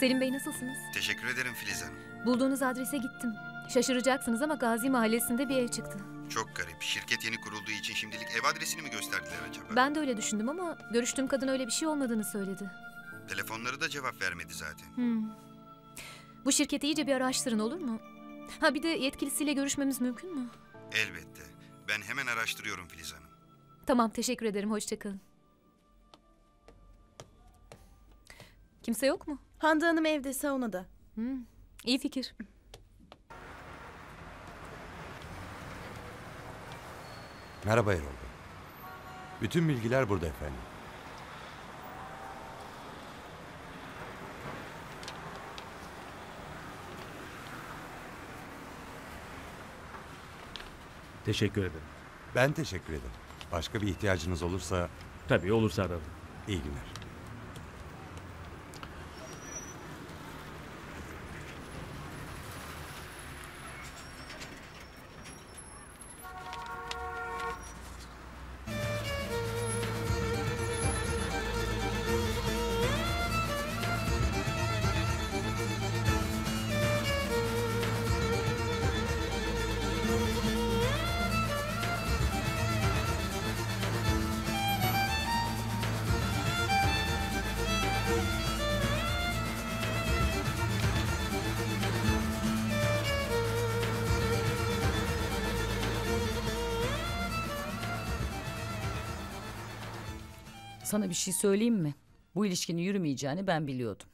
Selim Bey nasılsınız? Teşekkür ederim Filiz Hanım. Bulduğunuz adrese gittim. Şaşıracaksınız ama Gazi Mahallesi'nde bir ev çıktı. Çok garip. Şirket yeni kurulduğu için şimdilik ev adresini mi gösterdiler acaba? Ben de öyle düşündüm ama görüştüğüm kadın öyle bir şey olmadığını söyledi. Telefonları da cevap vermedi zaten. Hmm. Bu şirketi iyice bir araştırın olur mu? Ha bir de yetkilisiyle görüşmemiz mümkün mü? Elbette. Ben hemen araştırıyorum Filiz Hanım. Tamam teşekkür ederim hoşçakalın. Kimse yok mu? Hande Hanım evde saunada. Hmm. İyi fikir. Merhaba Erol Bey. Bütün bilgiler burada efendim. Teşekkür ederim. Ben teşekkür ederim. Başka bir ihtiyacınız olursa Tabii olursa ararım. iyi günler. Sana bir şey söyleyeyim mi? Bu ilişkinin yürümeyeceğini ben biliyordum.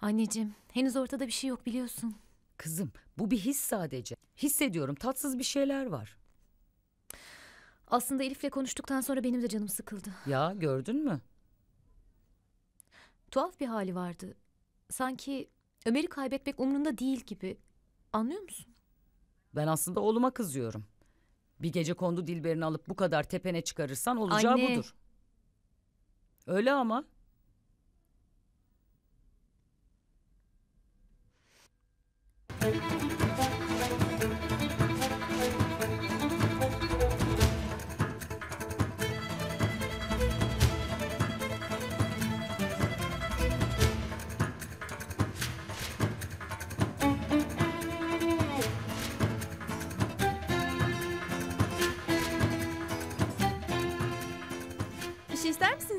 Anneciğim henüz ortada bir şey yok biliyorsun. Kızım bu bir his sadece. Hissediyorum tatsız bir şeyler var. Aslında Elif'le konuştuktan sonra benim de canım sıkıldı. Ya gördün mü? Tuhaf bir hali vardı. Sanki Ömer'i kaybetmek umrunda değil gibi. Anlıyor musun? Ben aslında oğluma kızıyorum. Bir gece kondu Dilber'ini alıp bu kadar tepene çıkarırsan olacağı Anne. budur. Öyle ama.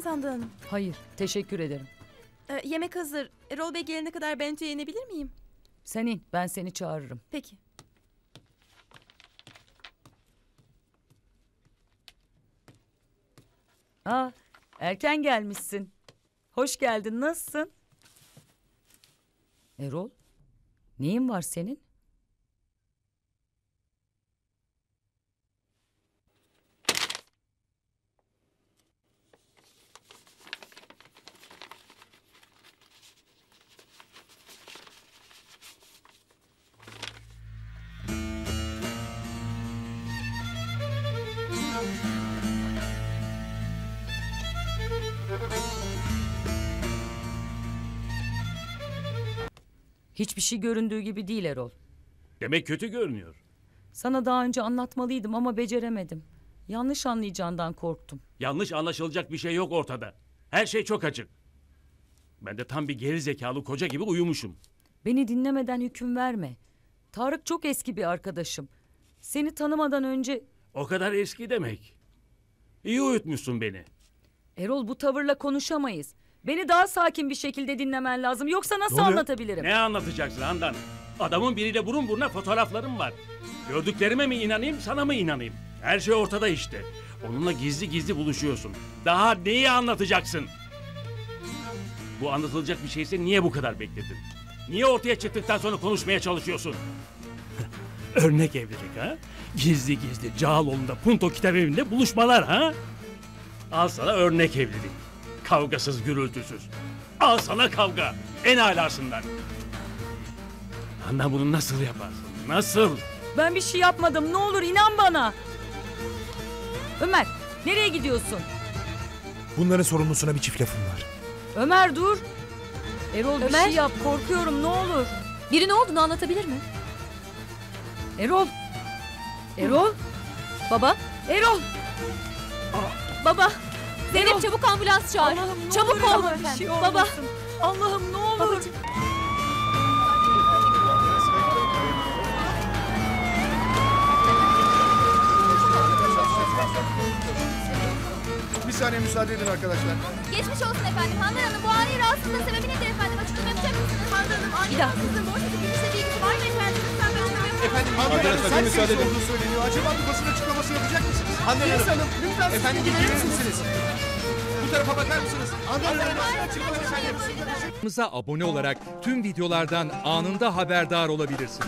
Hande Hanım? Hayır teşekkür ederim. Ee, yemek hazır. Erol Bey gelene kadar ben ütüye inebilir miyim? Sen in ben seni çağırırım. Peki. Aa, erken gelmişsin. Hoş geldin, nasılsın? Erol, neyin var senin? Hiçbir şey göründüğü gibi değil Erol. Demek kötü görünüyor. Sana daha önce anlatmalıydım ama beceremedim. Yanlış anlayacağından korktum. Yanlış anlaşılacak bir şey yok ortada. Her şey çok açık. Ben de tam bir geri zekalı koca gibi uyumuşum. Beni dinlemeden hüküm verme. Tarık çok eski bir arkadaşım. Seni tanımadan önce O kadar eski demek. İyi uyutmuşsun beni. Erol bu tavırla konuşamayız. Beni daha sakin bir şekilde dinlemen lazım. Yoksa nasıl oluyor? anlatabilirim? Ne anlatacaksın Handan? Adamın biriyle burun buruna fotoğraflarım var. Gördüklerime mi inanayım, sana mı inanayım? Her şey ortada işte. Onunla gizli gizli buluşuyorsun. Daha neyi anlatacaksın? Bu anlatılacak bir şeyse niye bu kadar bekledin? Niye ortaya çıktıktan sonra konuşmaya çalışıyorsun? Örnek evlilik ha? Gizli gizli Cağaloğlu'nda Punto Kitap Evi'nde buluşmalar ha? Al sana örnek evlilik. Kavgasız gürültüsüz. Al sana kavga. En alasından. Anne bunu nasıl yaparsın? Nasıl? Ben bir şey yapmadım. Ne olur inan bana. Ömer, nereye gidiyorsun? Bunların sorumlusuna bir çift lafım var. Ömer dur. Erol bir Ömer. şey yap. Korkuyorum ne olur. Biri ne olduğunu anlatabilir mi? Erol. Erol. Baba? Erol. Baba! Zeynep çabuk ambulans çağır. Allah'ım ne çabuk olur ol. bir şey Baba! Allah'ım ne olur. Bir saniye müsaade edin arkadaşlar. Geçmiş olsun efendim. Handan Hanım bu ani rahatsızlığın sebebi nedir efendim? Açıklama yapacak mısınız? Handan Hanım ani rahatsızlığın borçlusu bilgisi bilgisi var mı efendim? Bir. Efendim hanımefendi sen müsaade edin. olduğu söyleniyor. Acaba bir basın açıklaması yapacak mısınız? Handan Hanım. lütfen efendim gelir misiniz? Bu tarafa bakar mısınız? Handan Hanım basın açıklaması efendim. Kanalımıza abone olarak tüm videolardan anında haberdar olabilirsiniz.